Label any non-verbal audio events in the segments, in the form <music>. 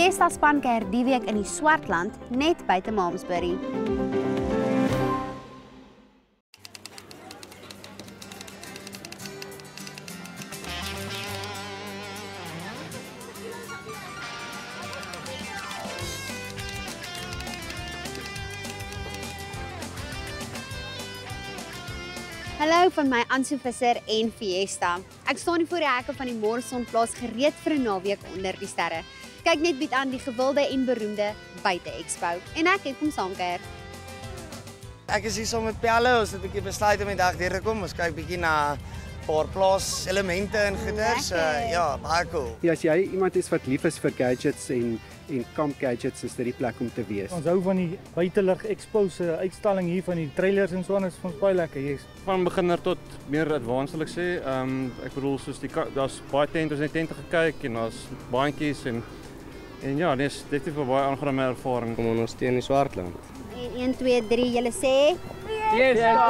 Fiesta span keer die week in die Swartland net buite Malmesbury. Hallo van my Anso Visser en Fiesta. Ek staan hier voor die hekke van die Morrison plaas gereed vir 'n naweek onder die sterre. Kyk net bied aan die gewilde en beroemde buite expo en ek het kom saamkuier. Ek is hier saam met Pelle, ons het 'n bietjie besluit om die dag hier te kom. Ons kyk bietjie na paar plaas elemente en goeders. Uh, ja, baie cool. Ja, as jy iemand is wat lief is vir gadgets en en kamp gadgets, is dit die plek om te wees. Ons hou van die buitelug expo se uitstalling hier van die trailers en so aan is vir ons baie lekker. Jy's van beginner tot meer advanced wil ek sê. Ehm um, ek bedoel soos die daar's baie tente, ons het tente gekyk en daar's baantjies en en ja, dis dit is 'n baie aangename ervaring. Kom ons steun die Swartland. 1 2 3 julle sê Fiesta!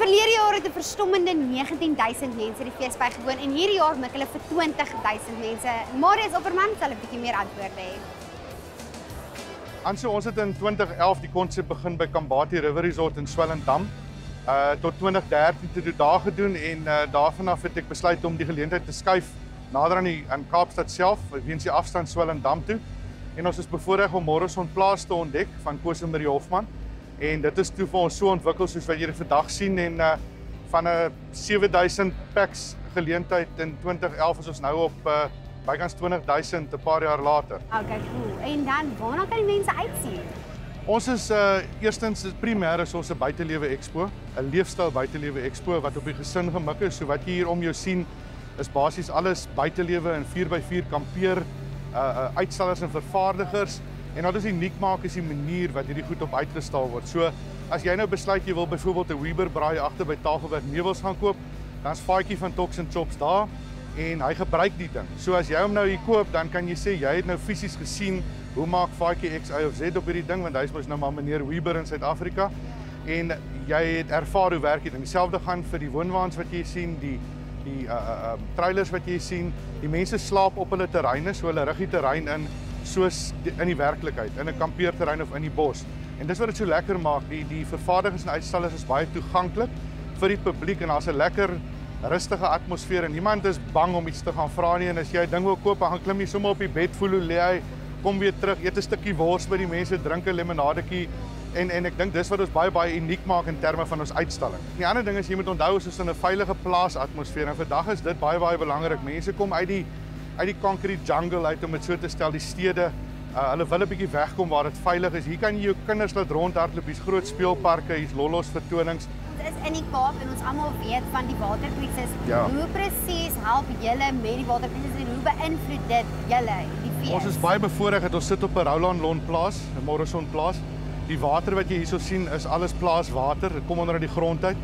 Verlede jaar het 'n verstommende 19000 mense die fees bygewoon en hierdie jaar mik hulle vir 20000 mense. Marius Opperman sal 'n bietjie meer antwoorde hê. Anso ons het in 2011 die konsep begin by Kambati River Resort in Swellendam. Uh tot 2013 toe dit daar gedoen en uh daarvan af het ek besluit om die geleentheid te skuif nader aan die aan Kaapstad self weens die afstand Swellendam toe. En ons is bevoorreg om Morrison Plaas te ontdek van Koos Marie Hofman. En dit is toe vir ons so ontwikkel soos wat dit vandag sien en uh van 'n 7000 packs geleentheid in 2011 is ons nou op uh bykans 20000 'n paar jaar later. Okay, cool. En dan waarna kan die mense uitsien? Ons is uh eerstens is primêr is ons 'n buitelewe expo, 'n leefstyl buitelewe expo wat op die gesin gemik is. So wat jy hier om jou sien is basies alles buitelewe in 4x4 kampeer, uh, uh uitstallers en vervaardigers. En wat ons uniek maak is die manier wat hierdie goed op uitgestal word. So as jy nou besluit jy wil byvoorbeeld 'n Weber braai agter by Tafelberg meubels gaan koop, dan's Faatjie van Tox and Chops daar en hy gebruik die ding. So as jy hom nou hier koop, dan kan jy sê jy het nou fisies gesien hoe maak Faatjie X Y of Z op hierdie ding want hy's mos nou maar meneer Weber in Suid-Afrika en jy het ervaar hoe werk dit. Dieselfde gaan vir die woonwaans wat jy sien, die die uh uh um, trailers wat jy sien. Die mense slaap op hulle terreine, so hulle rig die terrein in soos die, in die werklikheid, in 'n kampeerterrein of in die bos. En dis wat dit so lekker maak. Die die vervaardigers en uitstallers is baie toeganklik vir die publiek en daar's 'n lekker rustige atmosfeer en niemand is bang om iets te gaan vra nie en as jy 'n ding wil koop, dan gaan klim jy sommer op die bed voel hoe lê hy, kom weer terug, eet 'n stukkie wors by die mense, drink 'n lemonadetjie en en ek dink dis wat ons baie baie uniek maak in terme van ons uitstalling. Die ander ding is jy moet onthou ons is in 'n veilige plaas atmosfeer en vandag is dit baie baie belangrik. Mense kom uit die uit die concrete jungle uit om dit so te stel, die stede Uh, hulle wil 'n bietjie wegkom waar dit veilig is. Hier kan jy jou kinders laat rondhardloop. Hier's groot speelparke, hier's lollos vertonings. Ons is in die Kaap en ons almal weet van die waterkrisis. Ja. Hoe presies help julle met die waterkrisis en hoe beïnvloed dit julle die fees? Ons is baie bevoorreg dat ons sit op 'n Roland Lond plaas, 'n Morrison plaas. Die water wat jy hierso sien is alles plaaswater. Dit kom onder uit die grond uit.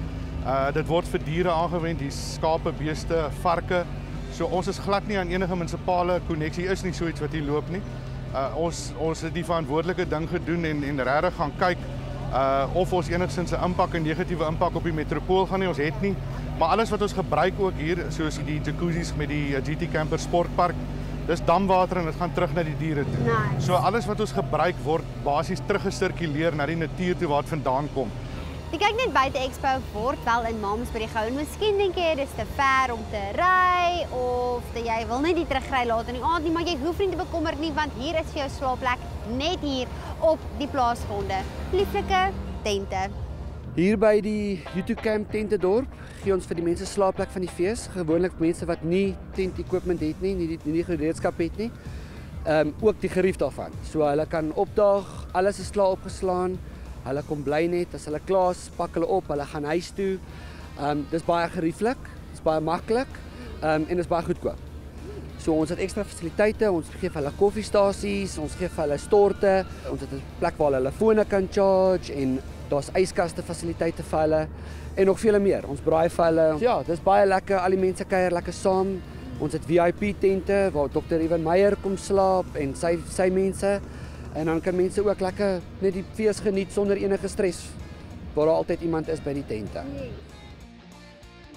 Uh dit word vir diere aangewend, die skape, beeste, varke. So ons is glad nie aan enige munisipale koneksie is nie so iets wat hier loop nie. Uh ons ons het die verantwoordelike ding gedoen en en regtig gaan kyk uh of ons enigsins 'n impak en negatiewe impak op die metropool gaan nie. Ons het nie. Maar alles wat ons gebruik ook hier, soos die jacuzzis met die uh, GT Camper Sportpark, dis damwater en dit gaan terug na die diere toe. Nice. So alles wat ons gebruik word basies teruggesirkuleer na die natuur toe waar dit vandaan kom. Die kyk net buite Expo word wel in Malmesbury gehou. En miskien dink jy dis te ver om te ry of dat jy wil net nie terugry laat in die aand nie, maar jy hoef nie te bekommerd nie want hier is vir jou slaapplek net hier op die plaasgronde. Lieflike tente. Hier by die YouTube Camp Tente dorp gee ons vir die mense slaapplek van die fees, gewoonlik mense wat nie tent equipment het nie, nie die nie gereedskap het nie. Ehm um, ook die gerief daarvan. So hulle kan opdaag, alles is klaar opgeslaan. Hulle kom bly net as hulle klaar is, pak hulle op, hulle gaan huis toe. Ehm um, dis baie gerieflik, dis baie maklik. Ehm um, en dis baie goedkoop. So ons het ekstra fasiliteite, ons gee vir hulle koffiestasies, ons gee vir hulle storte, ons het 'n plek waar hulle fone kan charge en daar's yskaste fasiliteite vir hulle en nog vele meer. Ons braai vir hulle. Ja, dis baie lekker. Al die mense kuier lekker saam. Ons het VIP tente waar Dr. Evan Meyer kom slaap en sy sy mense en dan kan mense ook lekker net die fees geniet sonder enige stres waar daar altyd iemand is by die tente.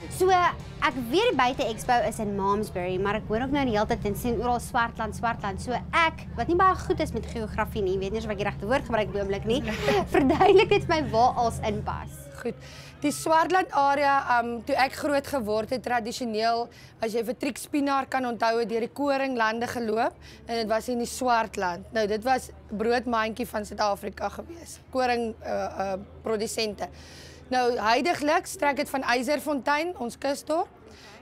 So ek weet die buite expo is in Malmesbury, maar ek hoor ook nou die hele tyd en sien oral Swartland, Swartland. So ek wat nie baie goed is met geografie nie, weet nie of ek die regte woord gebruik die oomblik nie. <laughs> Verduidelik dit vir my waar als inpas. Goed. Die Swartland area, um toe ek groot geword het, tradisioneel as jy vir Triek Spinaar kan onthou, het deur die koringlande geloop en dit was in die Swartland. Nou dit was broodmandjie van Suid-Afrika gewees. Koring uh uh produsente. Nou huidigelik strek dit van Eiserfontein, ons kusdorp,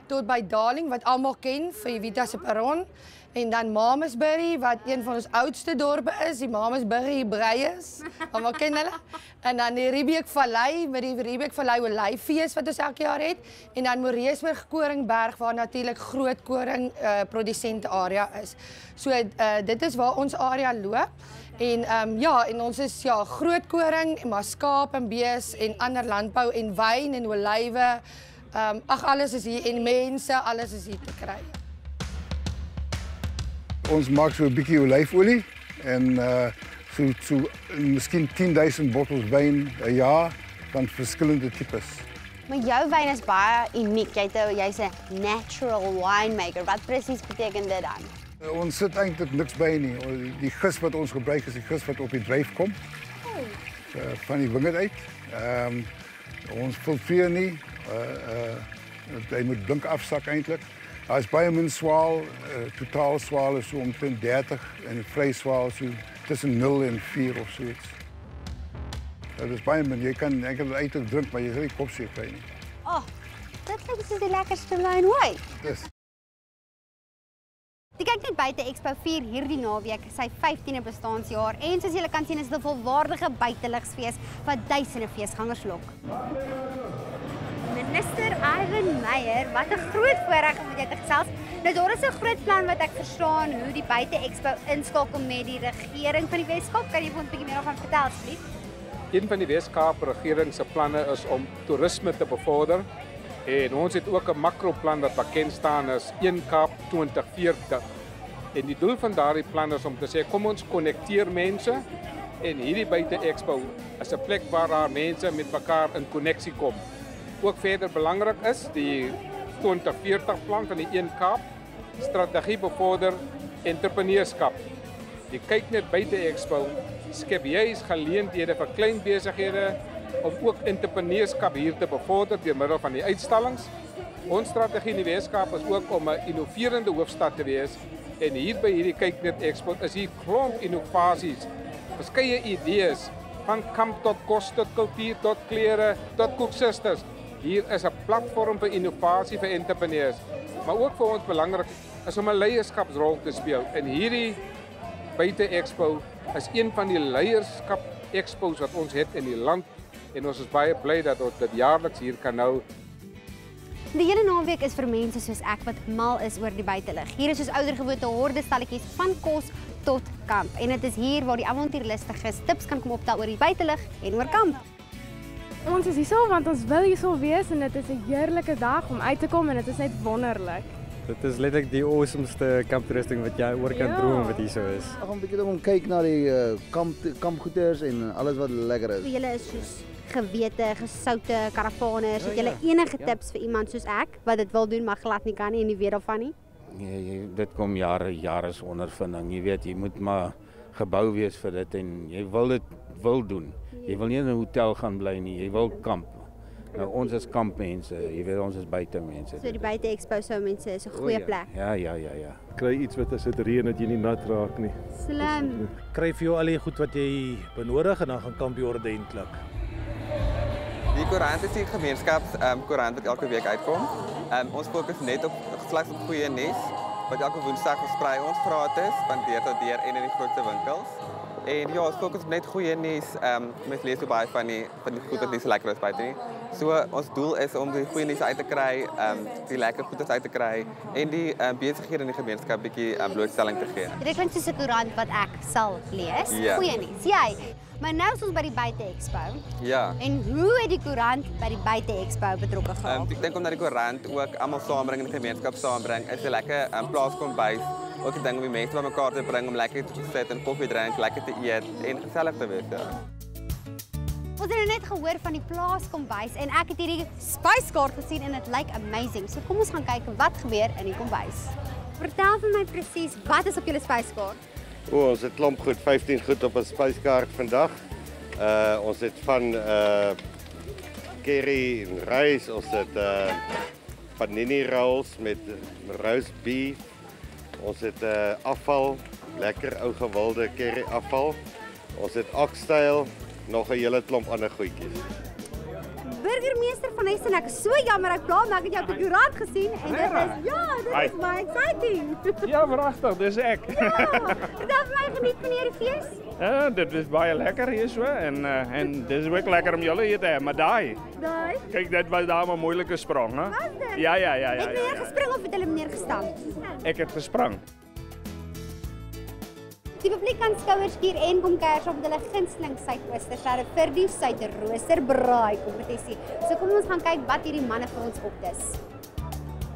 tot by Darling wat almal ken vir Evita se perron en dan Mamasbury wat een van ons oudste dorpe is, die Mamasbury Breiers. Almal ken hulle. En dan die Riebeek Vallei met die Riebeek Vallei Olyfees wat ons elke jaar het en dan Moreesburg Koringberg waar natuurlik groot koring uh, produsente area is. So uh, dit is waar ons area loop. En ehm um, ja, en ons is ja, groot koring, maar skaap en bees en ander landbou en wyn en. Ehm um, ag alles is hier en mense, alles is hier te kry. Ons maak so 'n bietjie olyfolie en uh so so miskien 10000 bottels wyn 'n jaar van verskillende tipes. Maar jou wyn is baie uniek. Jy het jy's 'n natural winemaker. Wat presies beteken dit dan? Uh, ons sit eintlik niks by nie. Die gis wat ons gebruik is die gis wat op die dryf kom. Oh. Uh, van die wingerd uit. Ehm um, ons filtreer nie. Uh uh jy moet blink afsak eintlik. Daar is baie min swaal, uh, totaal swaal is so omtrent 30 en vry swaal so tussen 0 en 4 of so iets. Dit is baie min. Jy kan enkel eintlik drink, maar jy sal nie kop seer kry nie. Oh, dit klink soos die lekkerste wyn ooit. Dis Die kyk net buite Expo 4 hierdie naweek, sy 15de bestaanjaar en soos julle kan sien is dit 'n volwaardige buiteligsfees wat duisende feesgangers lok. Minister Ivan Meyer, wat 'n groot voorreg om met jou te gesels. Nou daar is 'n groot plan wat ek verstaan hoe die Buite Expo inskakel met die regering van die Weskaap. Kan jy ons 'n bietjie meer daarvan vertel asseblief? Een van die Weskaap regering se planne is om toerisme te bevorder en ons het ook 'n makroplan wat bekend staan as Een Kaap 2040. En die doel van daardie plan is om te sê kom ons konnekteer mense en hierdie Buite Expo is 'n plek waar daar mense met mekaar in koneksie kom ook verder belangrik is die 2040 plan van die Een Kaap strategie bevorder entrepreneurskap. Jy kyk net buite Expo skep juis geleenthede vir klein besighede om ook entrepreneurskap hier te bevorder deur middel van die uitstallings. Ons strategie in die Weskaap is ook om 'n innoverende hoofstad te wees en hier by hierdie kyk net Expo is hier klomp innovasies, verskeie idees van kamp tot kos tot kultuur tot klere tot koeksusters Hier is 'n platform vir innovasie vir entrepreneurs, maar ook vir ons belangrik is om 'n leierskapsrol te speel. In hierdie Buite Expo is een van die leierskap expos wat ons het in die land en ons is baie bly dat ons dit jaarliks hier kan hou. Die hele naweek is vir mense soos ek wat mal is oor die buitelug. Hier is soos oudergewoonte horde stalletjies van kos tot kamp en dit is hier waar die avontuurlustiges tips kan kom optel oor die buitelug en oor kamp. Ons is hierso want ons wil hierso wees en dit is 'n heerlike dag om uit te kom en dit is net wonderlik. Dit is letterlik die awesomeste kamptoerusting wat jy oor kan ja. droom wat hierso is. Ek gaan 'n bietjie om kyk na die uh, kamp kampgoeders en alles wat lekker is. Julle is soos gewete, gesoute karavaners. Het ja, julle enige ja. tips vir iemand soos ek wat dit wil doen maar glad nie kan nie en nie weet daarvan nie? Nee, dit kom jare jare se ondervinding. Jy weet, jy moet maar gebou wees vir dit en jy wil dit wil doen. Jy wil nie in 'n hotel gaan bly nie, jy wil kamp. Nou ons is kampmense, jy weet ons is buitemense. So die buite expo sou mense is 'n goeie ja. plek. Ja, ja, ja, ja. Kry iets wat as dit reën dat jy nie nat raak nie. Slim. Kry vir jou al die goed wat jy benodig en dan gaan kamp jy ordentlik. Die koerant is die gemeenskaps ehm um, koerant wat elke week uitkom. Ehm um, ons fokus net op slegs op goeie nuus wat elke woensdag versprei ons gratis van deur tot deur en in die grootste winkels. En ja, ons fokus net goeie nuus. Ehm um, mense lees so baie van die van die goeie nuus lekker is buite nie. So ons doel is om die goeie nuus uit te kry, ehm um, die lekker goedes uit te kry en die ehm um, besighede in die gemeenskap bietjie um, blootstelling te gee. Dit klink soos 'n koerant wat ek sal lees. Ja. Goeie nuus. Jy. Maar nou is ons by die Buite Expo. Ja. En hoe het die koerant by die Buite Expo betrokke geraak? Um, ek dink omdat die koerant ook almal saambring in die gemeenskap saambring, is 'n lekker um, plaaskombuis ook 'n ding om die mense bymekaar te bring om lekker te sit en koffie drink, lekker te eet en gesellig te wees. Ja. Ons het nou net gehoor van die plaaskombuis en ek het hierdie spyskaart gesien en dit lyk amazing. So kom ons gaan kyk wat gebeur in die kombuis. Vertel vir my presies wat is op julle spyskaart? O, ons het klomp goed, 15 goed op 'n spyskaart vandag. Uh ons het van uh curry en rys, ons het uh panini rolls met roast beef. Ons het uh afval, lekker ou gewilde curry afval. Ons het oxtail, nog 'n hele klomp ander goedjies. Burgemeester van Hessen, ek is so jammer ek bla, maar ek het jou op die koerant gesien en dit is ja, dit Hi. is baie exciting. Ja, pragtig, dis ek. Vertel vir my geniet meneer die fees. Ja, dit is baie lekker hier so en uh, en dis ook lekker om julle hier te hê, maar daai. Daai. Kyk, dit was daar 'n moeilike sprong, hè? Ja, ja, ja, ja. Het ja, meneer ja. gespring of het hulle meneer gestamp? Ek het gesprang. Die publiek kan skouers skuur en kom kers op met hulle gunsteling suidoostersterre vir die suiderrooster braai kompetisie. So kom ons gaan kyk wat hierdie manne vir ons opdis.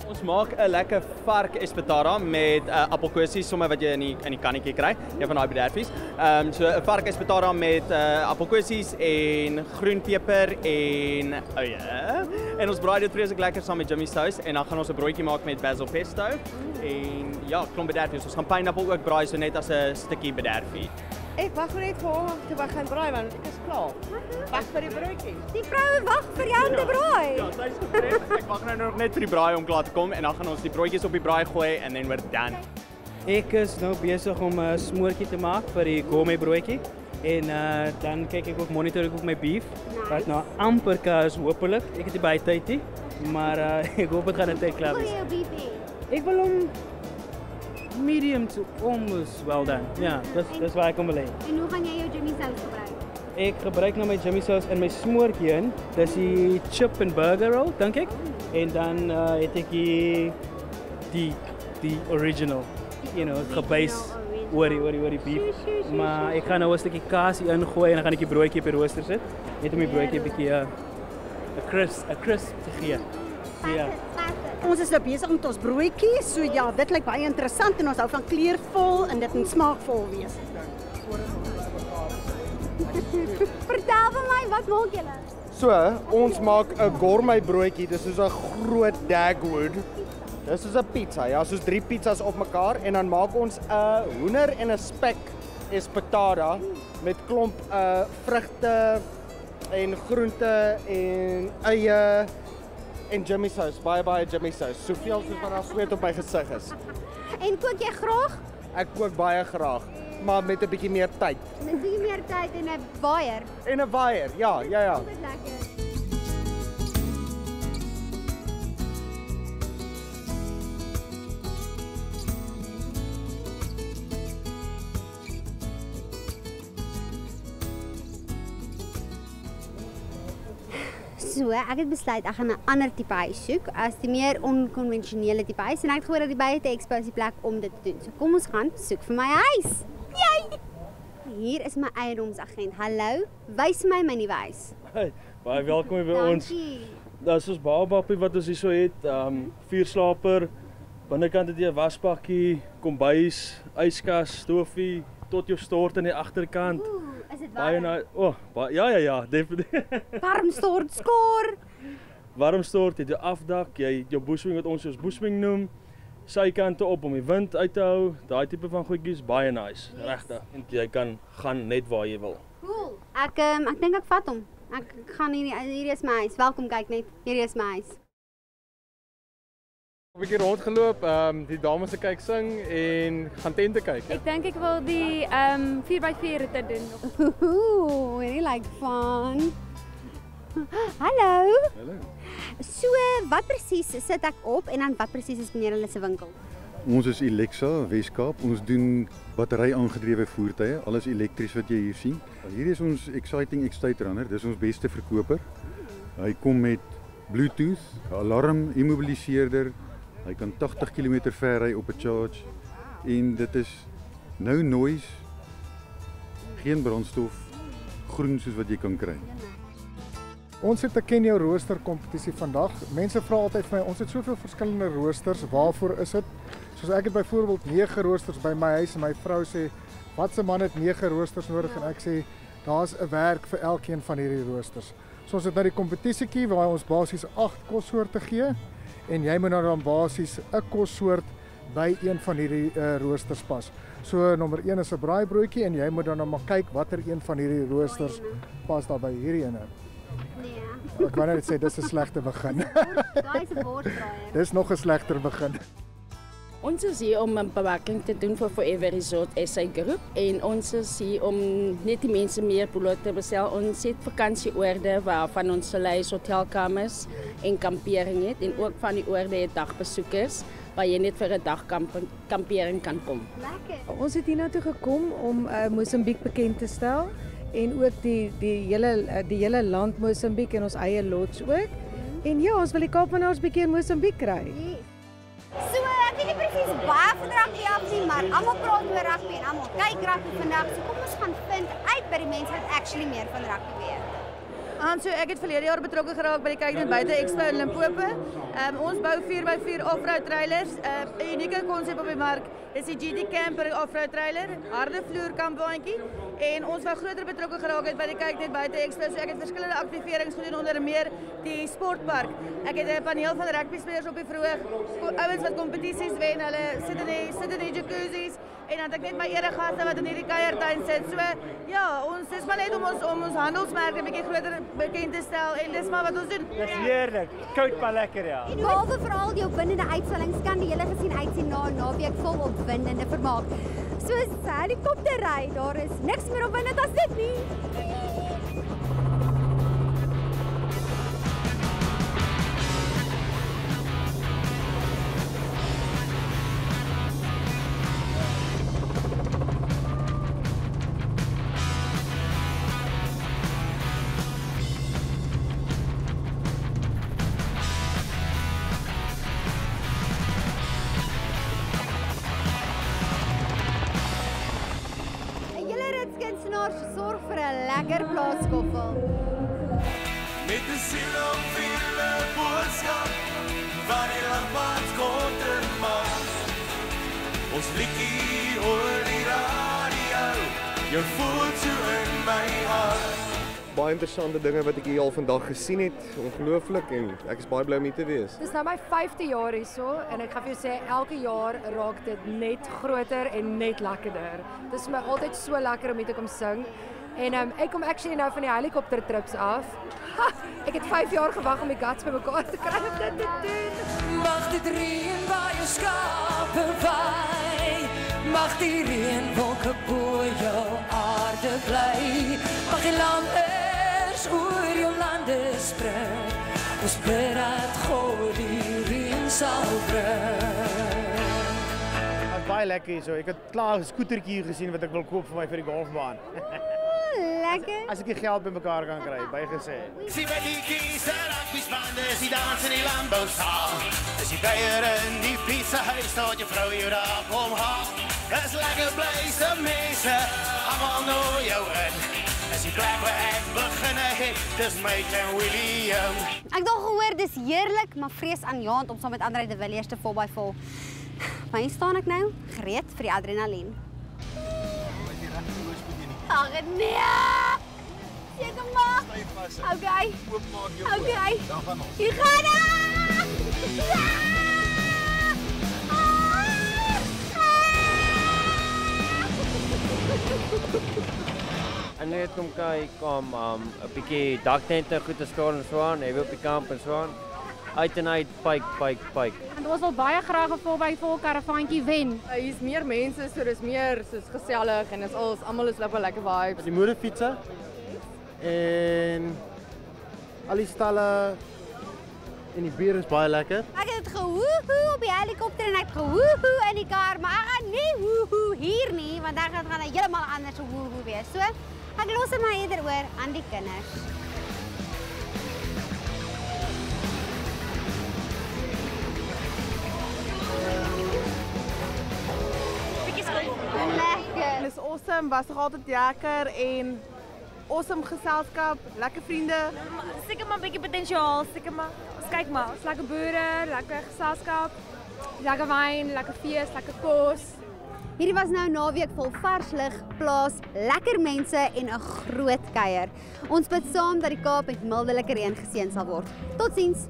Ons maak 'n lekker vark espetara met uh, appelkoosies sommer wat jy in die in die kannetjie kry, een van daai bederfies. Ehm so 'n vark espetara met uh, en groenpeper en eie. En ons braai dit vreeslik lekker saam met Jimmy sous en dan gaan ons 'n broodjie maak met basil pesto en ja, klomp bederfies. Ons gaan pineapple ook braai so net as 'n stukkie bederfie. Ek wag net vir hom om te begin braai want ek is klaar. Wag vir die broodjie. Die vroue wag vir jou om te braai. Ja, sy's geprep. Ek wag nou nog net vir die braai om klaar te kom en dan gaan ons die broodjies op die braai gooi en then we're done. Ek is nou besig om 'n smoortjie te maak vir die gourmet broodjie. En uh, dan kyk ek ook monitor ek ook my beef wat nou amper klaar is hopelik. Ek het nie baie tyd nie, maar uh, <laughs> ek hoop dit gaan net klaar Hoe wees. Ek wil hom medium to almost well done. Ja, dis dis waar ek hom wil hê. En hoe gaan jy jou Jimmy sous gebruik? Ek gebruik nou my Jimmy sauce in my smoortjie in. Dis die chip and burger roll, dink ek. En dan uh, het ek die die die original, you know, gebase oor die oor die oor die beef. Maar ek gaan nou 'n stukkie kaas hier ingooi en dan gaan ek die broodjie op die rooster sit. Net om die broodjie 'n bietjie 'n 'n crisp 'n crisp te gee. Ja. Ons is nou besig met ons broodjie, so ja, dit lyk baie interessant en ons hou van kleurvol en dit moet smaakvol wees. <laughs> Vertel vir my, wat maak julle? So, ons maak 'n gourmet broodjie. Dis soos 'n groot dagwood. Dis soos 'n pizza, ja, soos drie pizzas op mekaar en dan maak ons 'n hoender en 'n spek espetara met klomp uh vrugte en groente en eie en Jimmy sauce, baie baie Jimmy sauce. Soveel soos wat daar sweet op my gesig is. En kook jy graag? Ek kook baie graag, maar met 'n bietjie meer tyd. Met bietjie meer tyd en 'n waier. En 'n waier. Ja, ja, ja. Dit lekker. So, ek het besluit ek gaan 'n ander tipe huis soek as die meer onkonvensionele tipe huis en ek het gehoor dat die Buite Expo is die plek om dit te doen. So kom ons gaan soek vir my huis. Jy! Hier is my eiendomsagent. Hallo, wys my my nuwe huis. Hey, baie welkom by ons. Dis ons babappie wat ons hier so het. Ehm um, vier slaper. Binnekant het jy 'n wasbakkie, kombuis, yskas, stofie tot jou stort aan die agterkant. Ooh, is dit Baie warm? na o, oh, baie ja ja ja, definitief. <laughs> Warm stort skoor. Warm stort, het jou afdak, jy jou boeswing wat ons ons boeswing noem. Sykante op om die wind uit te hou. Daai tipe van goedjies baie nice, yes. regtig. En jy kan gaan net waar jy wil. Cool. Ek um, ek dink ek vat hom. Ek ek gaan hier hier is my huis. Welkom kyk net. Hier is my huis. 'n bietjie rondgeloop, ehm um, die dames se kyk sing en gaan tente kyk. Ek dink ek wil die ehm um, 4x4 roete doen. Ooh, really like fun. Hallo. Hallo. So, wat presies sit ek op en dan wat presies is meneer hulle se winkel? Ons is Elexa Weskaap. Ons doen battery aangedrewe voertuie, alles elektries wat jy hier sien. Hier is ons exciting X-State Runner. Dis ons beste verkoper. Hy kom met Bluetooth, alarm, immobiliseerder. Hy kan 80 km ver ry op 'n charge en dit is no noise, geen brandstof, groen soos wat jy kan kry. Ons het 'n ken jou rooster kompetisie vandag. Mense vra altyd vir my, ons het soveel verskillende roosters, waarvoor is dit? Soos ek het byvoorbeeld 9 roosters by my huis en my vrou sê, "Wat se man het 9 roosters nodig?" en ek sê, Daar's 'n werk vir elkeen van hierdie roosters. So ons het nou die kompetisietjie waar ons basies 8 kossoorte gee en jy moet nou dan basies 'n kossoort by een van hierdie uh, roosters pas. So nommer 1 is 'n braaibroodjie en jy moet dan nou maar kyk watter een van hierdie roosters pas daar by hierdie ene. Nee. Ek wou net sê dis 'n slegte begin. Daai is 'n borsbraaier. <laughs> dis nog 'n slegter begin. Ons is hier om 'n bewaking te doen vir Forever Resort SA Groep en ons is hier om net die mense meer bloot te bestel. Ons het vakansieoorde waarvan ons lys hotelkamers en kampering het en ook van die oorde het dagbesoekers waar jy net vir 'n dag kamp kampering kan kom. Lekker. Ons het hiernatoe gekom om uh, Mosambiek bekend te stel en ook die die hele uh, die hele land Mosambiek en ons eie lots ook. En ja, ons wil die Kaapenaars bietjie in Mosambiek kry. So, ek weet nie presies baie van rugby af nie, maar almal praat oor rugby en almal kyk rugby vandag. So kom ons gaan vind uit by die mense wat actually meer van rugby weet. Aan so ek het verlede jaar betrokke geraak by die kyk net buite Expo in Limpopo. Um, ons bou 4x4 off-road trailers, 'n uh, unieke konsep op die mark. Dis die GT Camper off-road trailer, harde vloer kampwaandjie en ons wou groter betrokke geraak het by die kyk net buite Expo. So ek het verskillende aktiverings gedoen onder meer die sportpark. Ek het 'n paneel van rugby spelers op die verhoog, ouens wat kompetisies wen, hulle sit in die sit in die jacuzzis en dan het ek net my eregaste wat in hierdie kuiertuin sit. So ja, ons is maar net om ons om ons handelsmerke 'n bietjie groter bekend te stel en dis maar wat ons doen. Dis heerlik. Koud maar lekker ja. En behalwe vir al die opwindende uitstallings kan die hele gesien uitsien na 'n naweek vol opwindende vermaak. Soos helikopterry, daar is niks meer opwindend as dit nie. Sorg vir 'n lekker plaaskoffel. Met 'n siel om vele boodskap van die landpad kom te maak. Ons liedjie oor die radio, jou voel so in my hart. Baie interessante dinge wat ek hier al vandag gesien het. Ongelooflik en ek is baie bly om hier te wees. Dis nou my 5de jaar hierso en ek gaan vir jou sê elke jaar raak dit net groter en net lekkerder. Dit is my altyd so lekker om hier te kom sing. En um, ek kom actually nou van die helikopter trips af. Ha, ek het 5 jaar gewag om die guts bymekaar te kry om dit te doen. Mag dit reën waar jou skape waai. Mag die reënwolke bo jou aarde bly. Mag die oor jou lande spring. Ons bid dat God die reën sal bring. Dit baie lekker hier so. Ek het klaar 'n skootertjie hier gesien wat ek wil koop vir my vir die golfbaan. lekker. As ek die geld bymekaar kan kry, bygesê. Sien by die kies en rugbyspande, is die dans in die landbousaal. Is die beier in die pizzahuis, staat je vrouw je daar kom haal. Is lekker blijste mense, allemaal nou jou in. Is die plek waar ek beginne het, dis my en William. Ek al gehoor dis heerlik, maar vrees aan Jaant om saam met Andre de Villiers te vol by vol. Maar hier staan ek nou, gereed vir die adrenalien. Ag nee. Seker maar. Okay. Okay. Hier gaan ek. Ja! En net kom kyk om um 'n bietjie daktente goed te skoon en so aan, hy wil op die kamp en so aan. Uit en uit, pyk, pyk, pyk. En ons wil baie graag 'n volby vol karavantjie wen. Uh, Hier's meer mense, so dis meer soos gesellig en is al almal is lekker lekker vibes. Die moederfietsse en al die stalle en die bier is baie lekker. Ek het gehoehoe op die helikopter en ek het gehoehoe in die kar, maar ek gaan nie hoehoe hier nie, want dan gaan dit heeltemal anders hoehoe wees. So, ek los dit maar eerder oor aan die kinders. Lekker. Dis awesome, was nog altyd lekker en awesome geselskap, lekker vriende. Seker maar 'n bietjie potensiaal, seker maar. Ons kyk maar, ons lekker boere, lekker geselskap, lekker wyn, lekker fees, lekker kos. Hierdie was nou naweek vol vars lug, plaas, lekker mense en 'n groot kuier. Ons bid saam dat die Kaap met mildelike reën geseën sal word. Totsiens.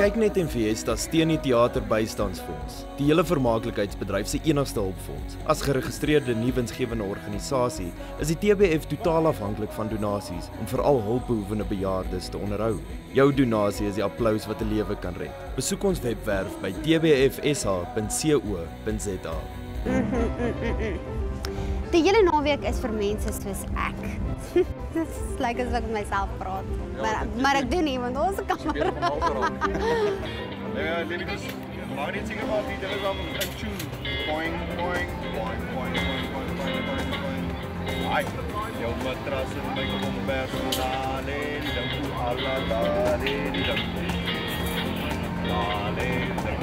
Kyk net en Fiesta steun die teater bystandsfonds, die hele vermaaklikheidsbedryf se enigste hulpfonds. As geregistreerde nuwensgewende organisasie is die TBF totaal afhanklik van donasies om veral hulpbehoevende bejaardes te onderhou. Jou donasie is die applous wat 'n lewe kan red. Besoek ons webwerf by tbfsa.co.za. <laughs> Die hele naweek is vir mense soos ek. <laughs> Dit lyk asof ek met myself praat. Maar maar ek doen nie want ons is kamera. Ja, dit is maar net seker maar die ding is om in tune. Boing boing boing boing boing boing boing boing boing. Ai, jou matras en my kombers la le di dum alla la le di dum. La le di dum.